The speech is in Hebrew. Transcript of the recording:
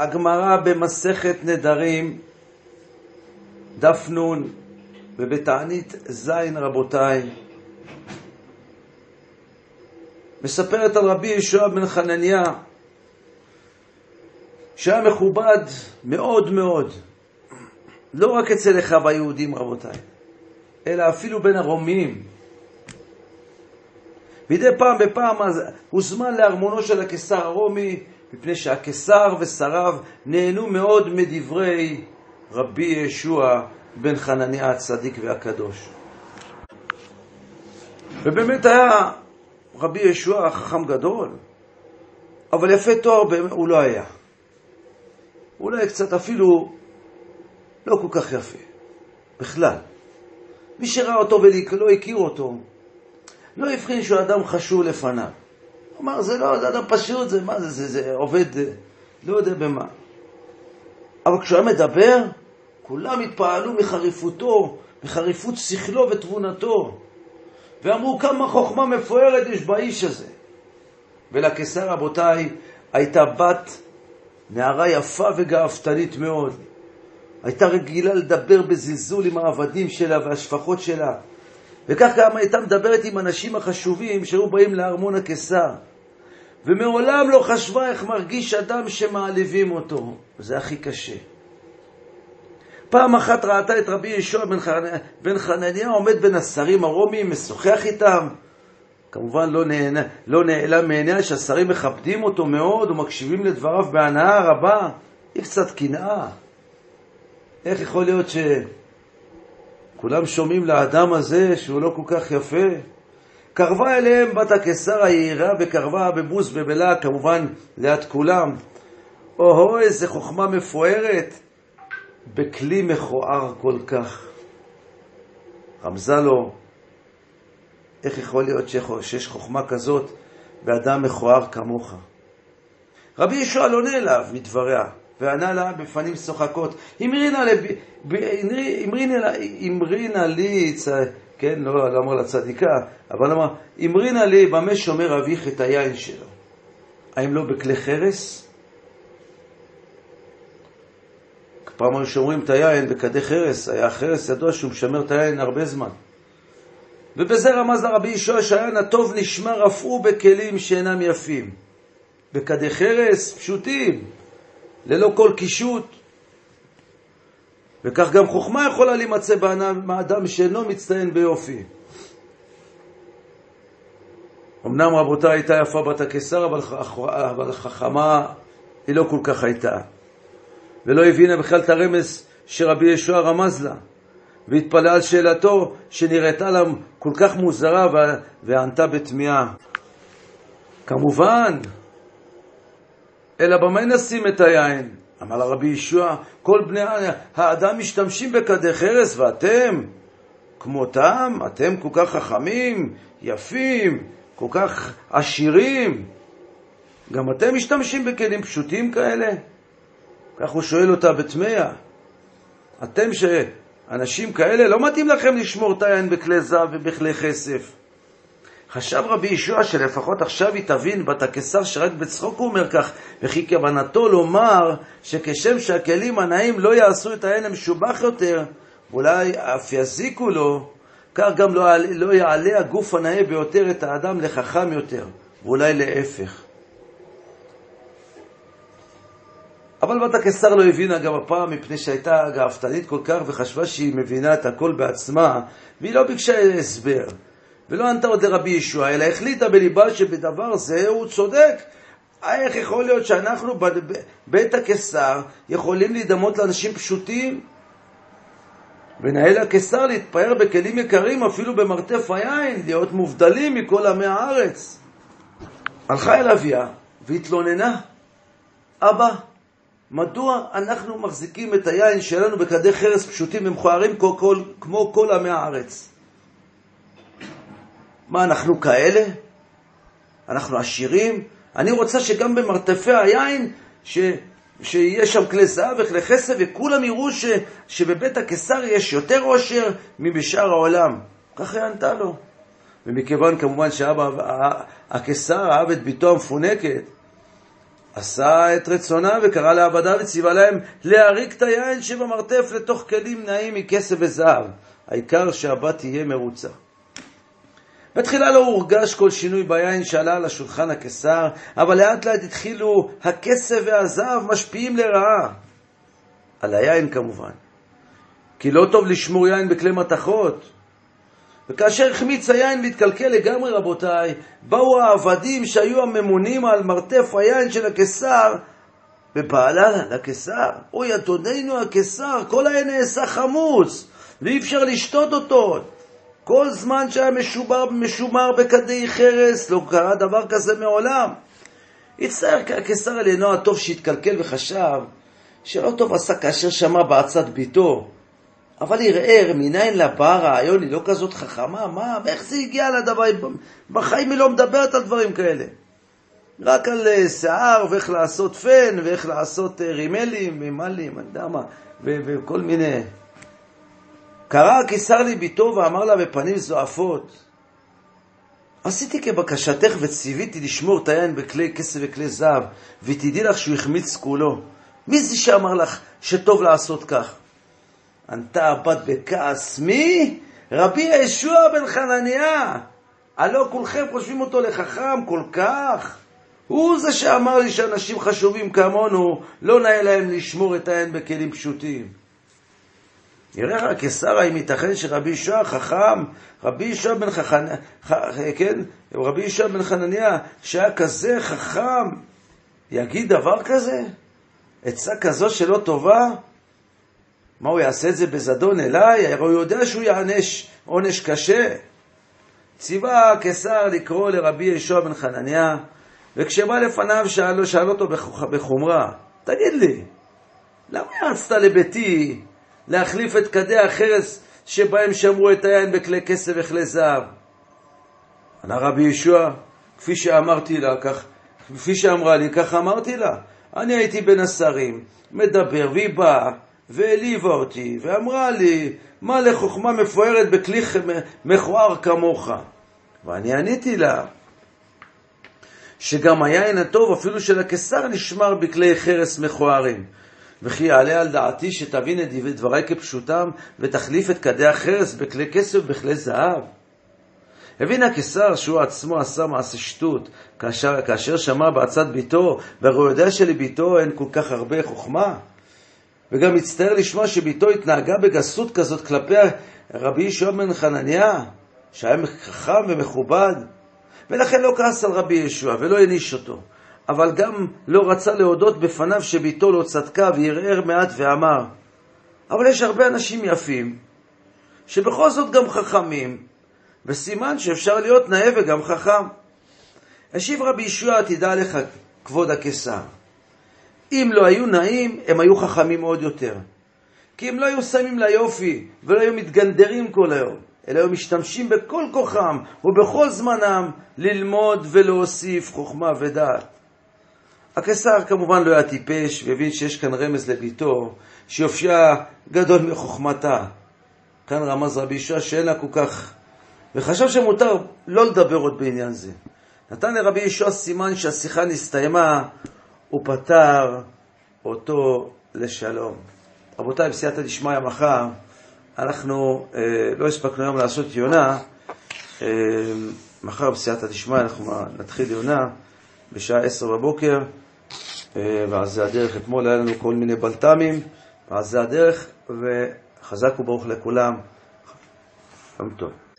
הגמרא במסכת נדרים, דף נ, ובתענית ז' רבותיי, מספרת על רבי ישוע בן חנניה, שהיה מכובד מאוד מאוד, לא רק אצל אחיו היהודים רבותיי, אלא אפילו בין הרומים. מדי פעם בפעם הוזמן לארמונו של הקיסר הרומי, מפני שהקיסר ושריו נהנו מאוד מדברי רבי ישוע בן חנניה הצדיק והקדוש. ובאמת היה רבי ישוע חכם גדול, אבל יפה תואר הוא לא היה. אולי קצת אפילו לא כל כך יפה, בכלל. מי שראה אותו ולא הכיר אותו, לא הבחין שהוא אדם חשוב לפניו. הוא אמר, זה לא, זה אדם פשוט, זה מה זה, זה, זה עובד, לא יודע במה. אבל כשהוא היה מדבר, כולם התפעלו מחריפותו, מחריפות שכלו ותבונתו, ואמרו כמה חוכמה מפוארת יש באיש הזה. ולקיסר, רבותיי, הייתה בת, נערה יפה וגאוותנית מאוד. הייתה רגילה לדבר בזלזול עם העבדים שלה והשפחות שלה. וכך גם הייתה מדברת עם אנשים החשובים שהיו באים לארמון הקיסר. ומעולם לא חשבה איך מרגיש אדם שמעליבים אותו. זה הכי קשה. פעם אחת ראתה את רבי ישוע בן, חנ... בן חנניה עומד בין השרים הרומיים, משוחח איתם. כמובן לא, נהנה, לא נעלם מעיניה שהשרים מכבדים אותו מאוד ומקשיבים לדבריו בהנאה רבה. היא קצת קנאה. איך יכול להיות שכולם שומעים לאדם הזה שהוא לא כל כך יפה? קרבה אליהם בת הקיסר היהירה וקרבה בבוז ובלהג, כמובן ליד כולם. או-הו, איזה חוכמה מפוארת. בכלי מכוער כל כך. רמזה לו, איך יכול להיות שיש חוכמה כזאת באדם מכוער כמוך? רבי ישוע לא נעלב מדבריה, וענה לה בפנים שוחקות, אמרינה לי, כן, לא, לא אמר לצדיקה, אבל אמר, אמרינה לי במה שומר אביך את היין שלו. האם לא בכלי חרס? פעם היו שומרים את היין בכדי חרס, היה חרס ידוע שהוא משמר את היין הרבה זמן. ובזה רמז לרבי ישוע שהיין הטוב נשמר אף הוא בכלים שאינם יפים. בכדי חרס פשוטים, ללא כל קישוט. וכך גם חוכמה יכולה להימצא באדם שאינו מצטיין ביופי. אמנם רבותיי הייתה יפה בת הקיסר, אבל חכמה היא לא כל כך הייתה. ולא הבינה בכלל את הרמז שרבי ישוע רמז לה, והתפלאה על שאלתו שנראתה לה כל כך מוזרה וענתה בתמיהה. כמובן, אלא במה נשים את היין? אמר לה רבי ישוע, כל בני האדם משתמשים בכדי חרס ואתם כמותם, אתם כל כך חכמים, יפים, כל כך עשירים, גם אתם משתמשים בכלים פשוטים כאלה? כך הוא שואל אותה בתמיה. אתם שאנשים כאלה, לא מתאים לכם לשמור את היין בכלי זהב ובכלי כסף. חשב רבי ישוע שלפחות עכשיו היא תבין בת הקיסר שרק בצחוק הוא אומר כך, וכי כוונתו לומר שכשם שהכלים הנאים לא יעשו את העין המשובח יותר, ואולי אף יזיקו לו, כך גם לא, לא יעלה הגוף הנאה ביותר את האדם לחכם יותר, ואולי להפך. אבל בת הקיסר לא הבינה גם הפעם מפני שהייתה גאוותנית כל כך וחשבה שהיא מבינה את הכל בעצמה והיא לא ביקשה הסבר ולא ענתה עוד לרבי ישוע אלא החליטה בליבה שבדבר זה הוא צודק איך יכול להיות שאנחנו בבית הקיסר יכולים להידמות לאנשים פשוטים? ונהל הקיסר להתפאר בכלים יקרים אפילו במרתף היין, להיות מובדלים מכל עמי הארץ. הלכה אל אביה והתלוננה, אבא, מדוע אנחנו מחזיקים את היין שלנו בכדי חרס פשוטים ומכוערים כמו כל עמי הארץ? מה, אנחנו כאלה? אנחנו עשירים? אני רוצה שגם במרתפי היין, ש... שיהיה שם כלי זהב וכלי חסד, וכולם יראו ש... שבבית הקיסר יש יותר עושר מבשאר העולם. ככה היא ענתה לו. ומכיוון כמובן שאבא הקיסר אהב את בתו המפונקת, עשה את רצונה וקרא לעבדיו וציווה להם להריק את היין שבמרתף לתוך כלים נעים מכסף וזהב. העיקר שהבת תהיה מרוצה. בתחילה לא הורגש כל שינוי ביין שעלה על השולחן הקיסר, אבל לאט לאט התחילו הכסף והזהב משפיעים לרעה. על היין כמובן. כי לא טוב לשמור יין בכלי מתכות. וכאשר החמיץ היין והתקלקל לגמרי, רבותיי, באו העבדים שהיו הממונים על מרתף היין של הקיסר, ובעלה לקיסר, אוי, אדוננו הקיסר, כל היין נעשה חמוץ, ואי אפשר לשתות אותו. כל זמן שהיה משומר, משומר בכדי חרס, לא קרה דבר כזה מעולם. הצטער הקיסר על עינו הטוב שהתקלקל וחשב שלא טוב עשה כאשר שמע בעצת ביתו. אבל ערער, מניין לה בא הרעיון, היא לא כזאת חכמה? מה, איך זה הגיע לדבר? בחיים היא לא מדברת על דברים כאלה. רק על אה, שיער, ואיך לעשות פן, ואיך לעשות אה, רימלים, ומלים, אני יודע מה, וכל מיני... קרא הקיסר לביתו ואמר לה בפנים זועפות, עשיתי כבקשתך וציוויתי לשמור את היין בכלי כסף וכלי זהב, ותדעי לך שהוא החמיץ כולו. מי זה שאמר לך שטוב לעשות כך? ענתה הבת בכעס, מי? רבי ישוע בן חנניה. הלא כולכם חושבים אותו לחכם כל כך? הוא זה שאמר לי שאנשים חשובים כמונו, לא נאה להם לשמור את העין בכלים פשוטים. יראה רק כשרה אם ייתכן שרבי ישוע חכם, רבי ישוע בן חכניה, כן, רבי ישוע בן חנניה, שהיה כזה חכם, יגיד דבר כזה? עצה כזו שלא טובה? מה, הוא יעשה את זה בזדון אליי? הרי הוא יודע שהוא יענש עונש קשה. ציווה הקיסר לקרוא לרבי ישוע בן חנניה, וכשבא לפניו שאל, שאל אותו בחומרה, תגיד לי, למה יעצת לביתי להחליף את כדי החרס שבהם שמרו את היין בכלי כסף וכלי זהב? ענה רבי ישוע, כפי שאמרתי לה, כך, כפי שאמרה לי, כך אמרתי לה. אני הייתי בין השרים, מדבר, והיא באה והעליבה אותי, ואמרה לי, מה לחוכמה מפוארת בכלי מכוער כמוך? ואני עניתי לה, שגם היין הטוב, אפילו של הקיסר, נשמר בכלי חרס מכוערים. וכי יעלה על דעתי שתבין את דבריי כפשוטם, ותחליף את כדי החרס בכלי כסף ובכלי זהב. הבין הקיסר שהוא עצמו עשה מעשה שטות, כאשר, כאשר שמע בעצת ביתו, והרי הוא יודע שלביתו אין כל כך הרבה חוכמה. וגם מצטער לשמוע שביתו התנהגה בגסות כזאת כלפי רבי ישוע בן חנניה, שהיה חכם ומכובד, ולכן לא כעס על רבי ישוע ולא העניש אותו, אבל גם לא רצה להודות בפניו שביתו לא צדקה וערער מעט ואמר, אבל יש הרבה אנשים יפים, שבכל זאת גם חכמים, וסימן שאפשר להיות נאה וגם חכם. השיב רבי ישוע, תדע לך, כבוד הקיסר, אם לא היו נעים, הם היו חכמים עוד יותר. כי הם לא היו שמים ליופי ולא היו מתגנדרים כל היום, אלא היו משתמשים בכל כוחם ובכל זמנם ללמוד ולהוסיף חוכמה ודעת. הקיסר כמובן לא היה טיפש והבין שיש כאן רמז לביתו, שיופייה גדול מחוכמתה. כאן רמז רבי ישוע שאין לה כל כך... וחשב שמותר לא לדבר עוד בעניין זה. נתן לרבי ישוע סימן שהשיחה נסתיימה הוא פטר אותו לשלום. רבותיי, בסייעתא דשמיא מחר, אנחנו אה, לא הספקנו היום לעשות יונה, אה, מחר בסייעתא דשמיא אנחנו נתחיל יונה בשעה עשר בבוקר, אה, ואז זה הדרך, אתמול היה לנו כל מיני בלת"מים, ואז זה הדרך, וחזק וברוך לכולם. יום טוב.